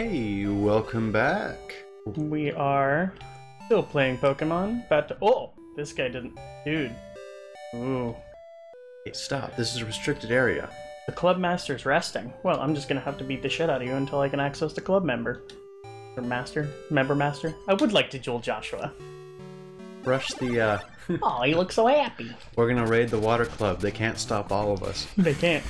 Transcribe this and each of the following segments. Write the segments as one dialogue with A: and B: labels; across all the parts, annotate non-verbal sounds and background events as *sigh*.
A: Hey, welcome back.
B: We are still playing Pokemon. To. Oh, this guy didn't. Dude. Ooh.
A: Hey, stop. This is a restricted area.
B: The club master's resting. Well, I'm just gonna have to beat the shit out of you until I can access the club member. Or master? Member master? I would like to duel Joshua.
A: Brush the, uh... *laughs*
B: oh, he looks so happy.
A: We're gonna raid the water club. They can't stop all of us.
B: They can't.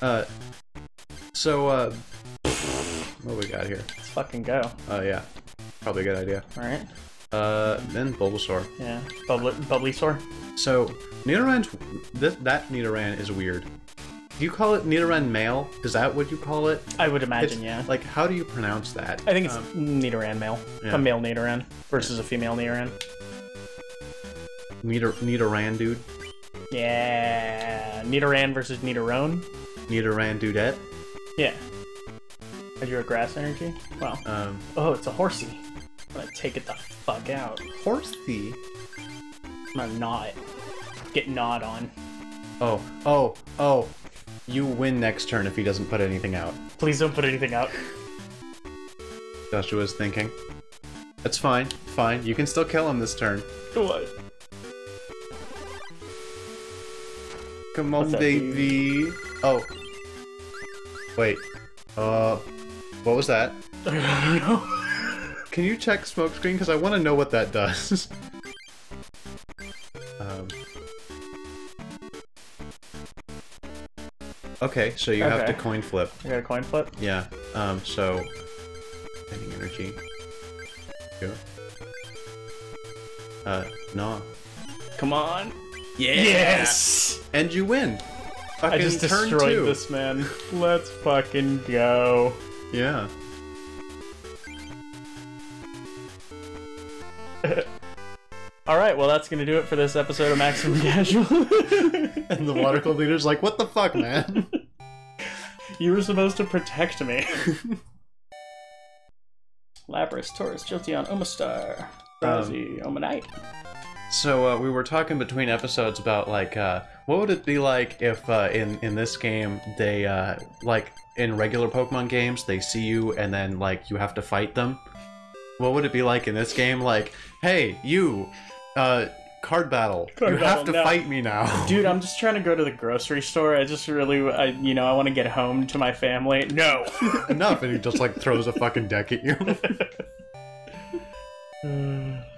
A: Uh... So, uh... What we got here?
B: Let's fucking go.
A: Oh, yeah. Probably a good idea.
B: Alright.
A: Uh, then Bulbasaur.
B: Yeah. Bubbly, bubbly sore.
A: So, Nidoran's... This, that Nidoran is weird. Do you call it Nidoran male? Is that what you call it?
B: I would imagine,
A: It's-
B: yeah.
A: Like, how do you pronounce that?
B: I think it's
A: Um,
B: Nidoran male.
A: yeah.
B: A male Nidoran versus a female Nidoran.
A: Nidor Nidoran dude?
B: Yeah. Nidoran versus Nidorone.
A: Nidoran dudette?
B: Yeah. I drew a grass energy. Wow.
A: Um,
B: Oh, it's a horsey. I'm gonna take it the fuck out.
A: Horsey?
B: I'm gonna gnaw it. Get gnawed on.
A: Oh, oh, oh. You win next turn if he doesn't put anything out.
B: Please don't put anything out.
A: Joshua's thinking. That's fine, fine. You can still kill him this turn.
B: What?
A: Come on, baby. Oh. Wait. Uh, what was that? *laughs*
B: I don't know.
A: Can you check smokescreen? Because I want to know what that does. *laughs* um. Okay, so you have to coin flip.
B: I got a coin flip.
A: Yeah. Um. So. Spending energy. Go. Uh. No.
B: Come on.
A: Yeah. And you win. Fucking
B: I just destroyed
A: two.
B: this man. Let's fucking go.
A: Yeah. *laughs*
B: Alright, well that's gonna do it for this episode of Maximum *laughs* Casual. *laughs*
A: And the water club leader's like, "What the fuck, man?"
B: You were supposed to protect me. Lapras, Tauros, Jolteon, Omastar, um, Drowzee, Omanyte.
A: So uh, we were talking between episodes about like uh, what would it be like if uh, in in this game they uh, like in regular Pokemon games they see you and then like you have to fight them. What would it be like in this game? Like, hey, you, uh, card battle.
B: Card
A: you
B: battle,
A: have to
B: no.
A: fight me now, *laughs*
B: Dude, I'm just trying to go to the grocery store. I just really, I, you know, I want to get home to my family. No. *laughs*
A: Enough, and he just like throws a fucking deck at you. *laughs* *sighs*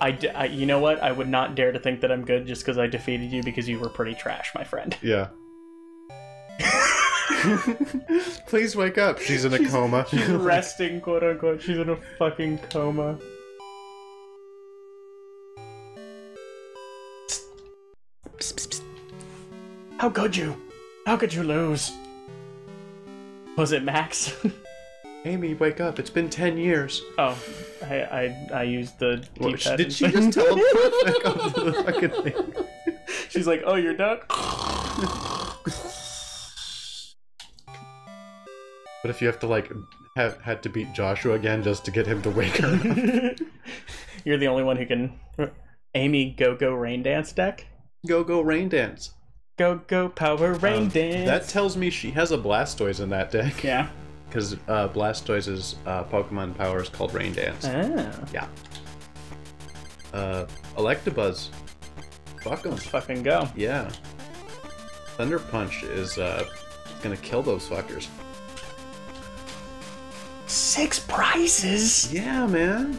B: I, d- I- you know what? I would not dare to think that I'm good just because I defeated you because you were pretty trash, my friend.
A: yeah. *laughs* Please wake up. She's in a
B: She's-
A: coma.
B: She's *laughs* resting, quote unquote. She's in a fucking coma. How could you? How could you lose? Was it Max? *laughs*
A: Amy, wake up. It's been ten years.
B: oh, I, I I used the
A: What,
B: D-pad
A: did she just teleport back *laughs* onto the fucking thing? *laughs*
B: She's like, "Oh, you're done." *laughs*
A: but if you have to like have had to beat Joshua again just to get him to wake her up?
B: you're the only one who can. Amy, go go rain dance deck.
A: go go rain dance.
B: Go go power rain
A: Um,
B: dance.
A: That tells me she has a Blastoise in that deck.
B: yeah.
A: Because uh, Blastoise's uh, Pokemon power is called Rain Dance.
B: Ah,
A: Yeah. Uh, Electabuzz. Fuck 'em.
B: let's fucking go.
A: Yeah. Thunder Punch is uh, gonna kill those fuckers.
B: Six prizes.
A: Yeah, man.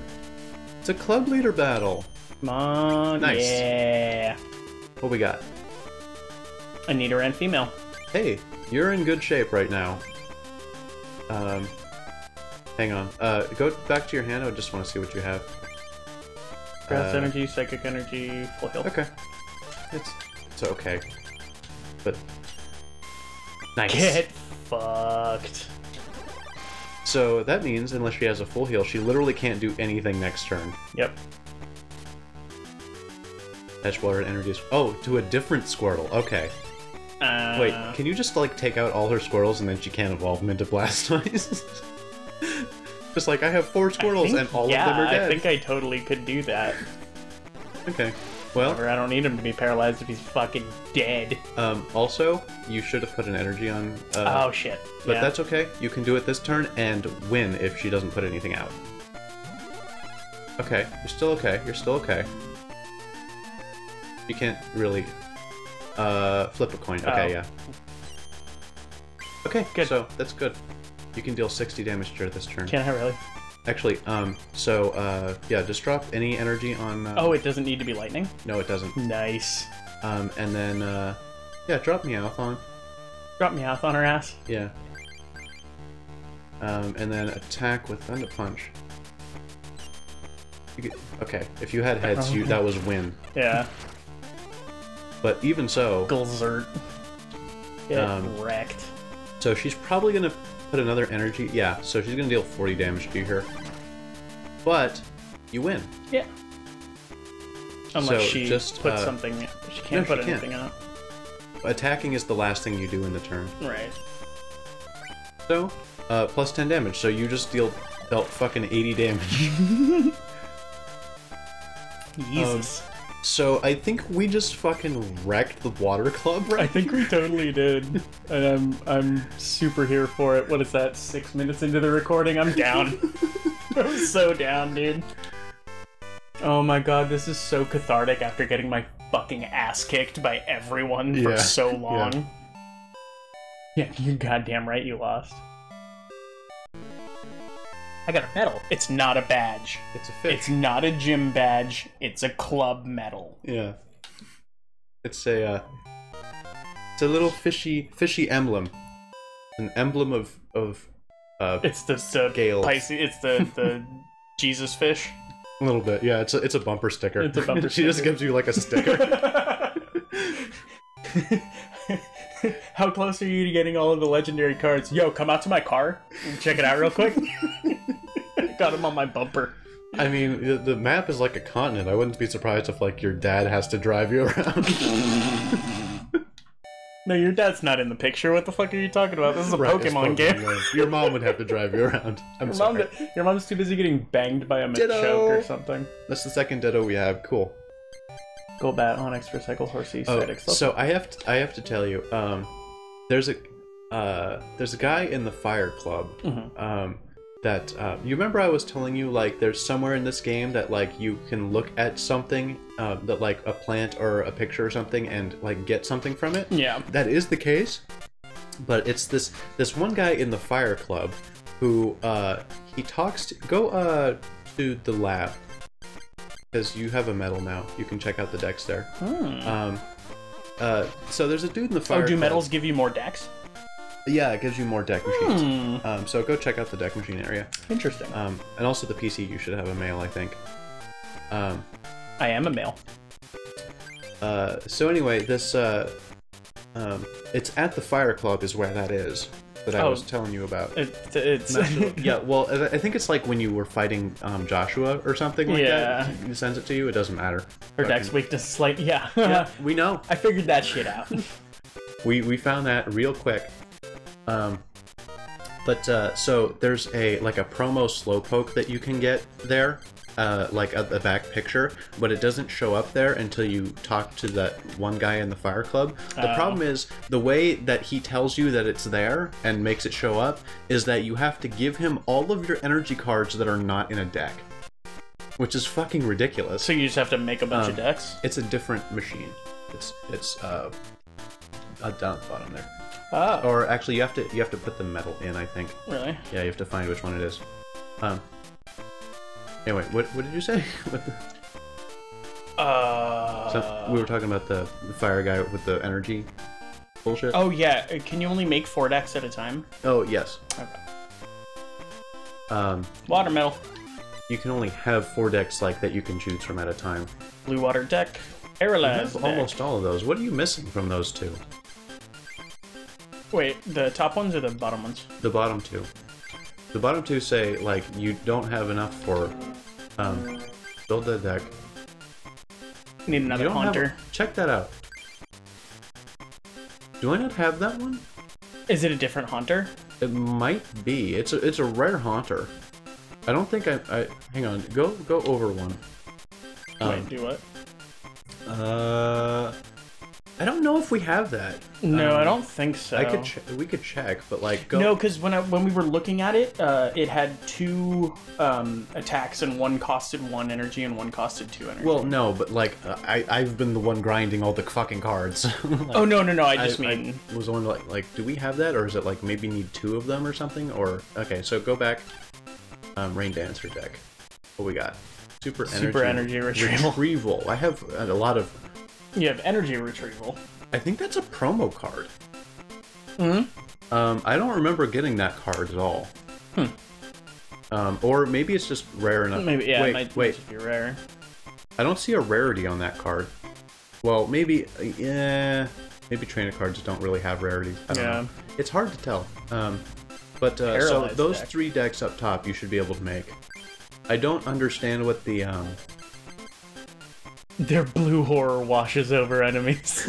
A: It's a club leader battle.
B: Come on.
A: Nice.
B: Yeah.
A: What we got?
B: A Nidoran female.
A: Hey, you're in good shape right now. Um, hang on. Uh, go back to your hand. I just want to see what you have.
B: Grass
A: Uh,
B: energy, psychic energy, full health.
A: Okay. It's it's okay. But nice.
B: Get fucked.
A: So that means unless she has a full heal, she literally can't do anything next turn.
B: Yep.
A: Edgewater energy. Oh, to a different Squirtle. Okay.
B: Uh,
A: Wait, can you just like take out all her Squirtles and then she can't evolve them into Blastoise? *laughs* just like I have four Squirtles
B: think-
A: and all
B: yeah,
A: of them are dead.
B: I think I totally could do that.
A: Okay. Well,
B: I don't need him to be paralyzed if he's fucking dead.
A: um, also, you should have put an energy on. Uh,
B: oh shit.
A: But
B: yeah.
A: that's okay. You can do it this turn and win if she doesn't put anything out. Okay, you're still okay. You're still okay. You can't really uh, flip a coin. Okay,
B: Oh.
A: yeah. Okay,
B: Good.
A: So that's good. You can deal 60 damage to this turn.
B: Can I really?
A: Actually, um, so uh, yeah, just drop any energy on. Uh,
B: Oh, it doesn't need to be lightning.
A: no, it doesn't.
B: Nice.
A: Um, and then uh, yeah, drop Meowth on.
B: Drop me off on her ass.
A: Yeah. Um, and then attack with Thunder Punch. You get, okay, if you had heads, you that was win.
B: Yeah.
A: But even so,
B: Glzert. Get
A: Um,
B: wrecked.
A: so she's probably gonna put another energy. Yeah, so she's gonna deal 40 damage to you here. But you win.
B: Yeah. Unless
A: so
B: she
A: just,
B: puts
A: uh,
B: something. She can't
A: no, she
B: put
A: can't.
B: anything out.
A: Attacking is the last thing you do in the turn.
B: Right.
A: So, uh, plus 10 damage. So you just deal dealt fucking 80 damage. *laughs*
B: Jesus.
A: So I think we just fucking wrecked the water club, right?
B: I think we totally did, *laughs* and I'm I'm super here for it. What is that? Six minutes into the recording, I'm down. *laughs* *laughs* I'm so down, dude. Oh my god, this is so cathartic after getting my fucking ass kicked by everyone for
A: Yeah,
B: so
A: yeah.
B: long. Yeah, you're goddamn right you lost. I got a medal. It's not a badge.
A: It's a fish.
B: It's not a gym badge. It's a club medal.
A: Yeah. It's a uh, it's a little fishy fishy emblem. An emblem of of uh
B: It's the, the
A: Scales.
B: Pisces. It's the the *laughs* Jesus fish.
A: a little bit. Yeah, it's a it's a bumper sticker.
B: It's a bumper *laughs*
A: she just gives you like a sticker. *laughs*
B: How close are you to getting all of the legendary cards? Yo, come out to my car and check it out real quick. *laughs* Got him on my bumper.
A: I mean, the, the map is like a continent. I wouldn't be surprised if like your dad has to drive you *laughs* around. *laughs*
B: No, your dad's not in the picture. What the fuck are you talking about? This is a
A: Right, it's
B: Pokemon game.
A: right. Your mom would have to drive you around. I'm
B: Your, mom,
A: sorry.
B: your mom's too busy getting banged by a. Machoke or something.
A: That's the second Ditto we have. Cool.
B: Go Golbat, Onix, Recycle, Horsey,
A: Oh, so I have to, I have to tell you, um, there's a uh, there's a guy in the Fire Club.
B: Mhm.
A: Um, that uh, you remember I was telling you like there's somewhere in this game that like you can look at something uh, that like a plant or a picture or something and like get something from it.
B: Yeah.
A: That is the case, but it's this this one guy in the Fire Club who uh, he talks to go uh, to the lab because you have a medal now. You can check out the decks there.
B: Hmm.
A: Um, uh, so there's a dude in the fire.
B: oh, do
A: Club-
B: medals give you more decks?
A: Yeah, it gives you more deck machines.
B: Hmm.
A: Um, so go check out the deck machine area.
B: Interesting.
A: Um, and also the PC, you should have a mail, I think. Um,
B: I am a male.
A: uh, so anyway, this uh, um, it's at the Fire Club is where that is that I
B: Oh.
A: was telling you about.
B: It, it's *laughs*
A: yeah, well, I think it's like when you were fighting um, Joshua or something like
B: Yeah.
A: that. He sends it to you. It doesn't matter.
B: Her deck's weakness slight. Yeah.
A: Yeah, *laughs* we know.
B: I figured that shit out. *laughs*
A: we we found that real quick um but uh so there's a like a promo slowpoke that you can get there uh like at the back picture but it doesn't show up there until you talk to that one guy in the fire club the
B: Oh.
A: problem is the way that he tells you that it's there and makes it show up is that you have to give him all of your energy cards that are not in a deck which is fucking ridiculous
B: so you just have to make a bunch
A: Um,
B: of decks.
A: it's a different machine it's it's uh down at the bottom there
B: Oh,
A: or actually, you have to you have to put the metal in. I think.
B: really?
A: Yeah, you have to find which one it is. Um. Anyway, what what did you say? What the,
B: Uh.
A: so we were talking about the, fire guy with the energy bullshit.
B: Oh yeah. uh, Can you only make four decks at a time?
A: Oh, yes.
B: Okay.
A: Um,
B: Water metal,
A: you can only have four decks like that you can choose from at a time.
B: blue water deck,
A: You
B: Aerolaz
A: have
B: deck.
A: almost all of those. What are you missing from those two?
B: Wait, the top ones or the bottom ones?
A: The bottom two. The bottom two say like you don't have enough for um build the deck.
B: Need another
A: don't have-
B: Haunter.
A: check that out. Do I not have that one?
B: Is it a different Haunter?
A: It might be. It's a it's a rare haunter. I don't think I. I hang on. Go go over one. Um,
B: Wait, do what?
A: Uh, I don't know if we have that.
B: No, I
A: Um,
B: don't think so.
A: I could. Ch- we could check, but like go.
B: No, because when I when we were looking at it, uh, it had two um, attacks and one costed one energy and one costed two energy.
A: Well, no, but like uh, I I've been the one grinding all the fucking cards. *laughs* Like,
B: oh no no no! I
A: I,
B: just mean
A: I was on like like do we have that or is it like maybe need two of them or something or okay so go back. Um, rain dancer deck. What we got? Super energy.
B: Super energy retrieval.
A: Retrieval. *laughs* I have a lot of.
B: You have energy retrieval.
A: I think that's a promo card.
B: Hmm.
A: Um, I don't remember getting that card at all.
B: Hmm.
A: Um, or maybe it's just rare enough.
B: Maybe yeah,
A: wait,
B: it might,
A: wait.
B: just be rare.
A: I don't see a rarity on that card. Well, maybe, uh, yeah, maybe trainer cards don't really have rarities. I don't
B: Yeah.
A: know. It's hard to tell. Um, but uh, so those
B: deck.
A: three decks up top, you should be able to make. I don't understand what the um.
B: Their blue horror washes over enemies.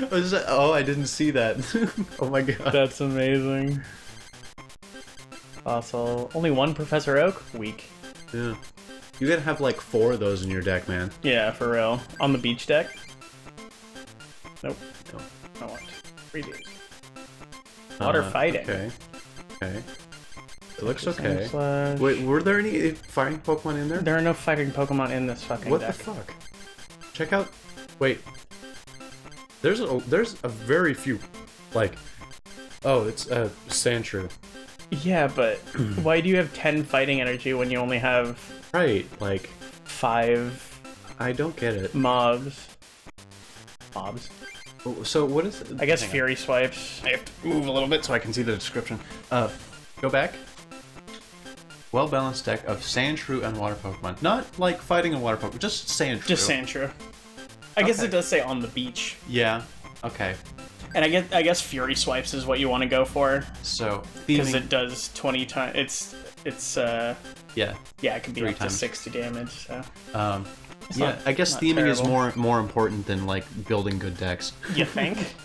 B: *laughs*
A: oh, I didn't see that. *laughs* oh my god.
B: That's amazing. Also, only one Professor Oak. Weak.
A: Yeah. You gotta have like four of those in your deck, man.
B: Yeah, for real. On the beach deck. Nope.
A: No.
B: I want previews. Water
A: Uh,
B: fighting.
A: Okay. Okay. It looks okay. Wait, were there any fighting Pokemon in there?
B: There are no fighting Pokemon in this fucking
A: What
B: deck.
A: What the fuck? Check out. Wait. There's a there's a very few, like. Oh, it's uh Sandshrew.
B: Yeah, but *clears throat* why do you have 10 fighting energy when you only have
A: Right. Like
B: 5
A: I don't get it.
B: mobs? Mobs?
A: So what is?
B: I guess
A: hang on.
B: Fury Swipes.
A: I have to move a little bit so I can see the description. Uh, go back. Well balanced deck of Sandshrew and Water Pokemon. Not like fighting a Water Pokemon, just Sandshrew.
B: Just Sandshrew. I guess it does say on the beach.
A: Yeah. Okay.
B: And I guess I guess Fury Swipes is what you want to go for
A: So
B: because it does 20 times. It's it's uh
A: yeah.
B: yeah, it can be
A: Three
B: up
A: times.
B: to 60 damage. So
A: Um.
B: It's
A: yeah.
B: not-
A: I guess theming is more more important than like building good decks.
B: you think?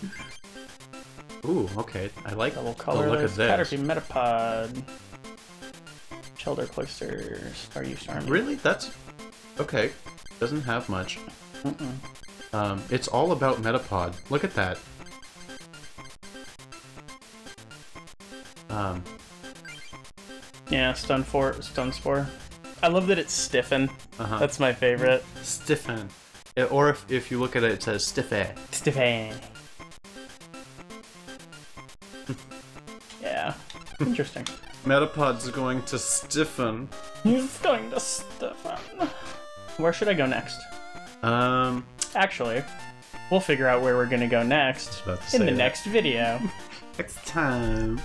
B: *laughs*
A: Ooh. Okay. I like
B: Double
A: the look
B: colorless
A: of this.
B: Caterpie Metapod. Shellder Cloyster Staryu Starmie.
A: Really? That's okay. Doesn't have much.
B: Mm-mm.
A: Um, it's all about Metapod. Look at that. Um,
B: Yeah, Stun Four, Stun Spore. I love that it's Stiffen.
A: uh-huh.
B: That's my favorite.
A: stiffen. Yeah, Or if, if you look at it, it says stiffy.
B: Stiffen. *laughs* yeah. Interesting.
A: Metapod's going to stiffen.
B: He's going to Stiffen. Where should I go next?
A: Um,
B: Actually, we'll figure out where we're gonna go next in the
A: that.
B: next video. *laughs*
A: next time.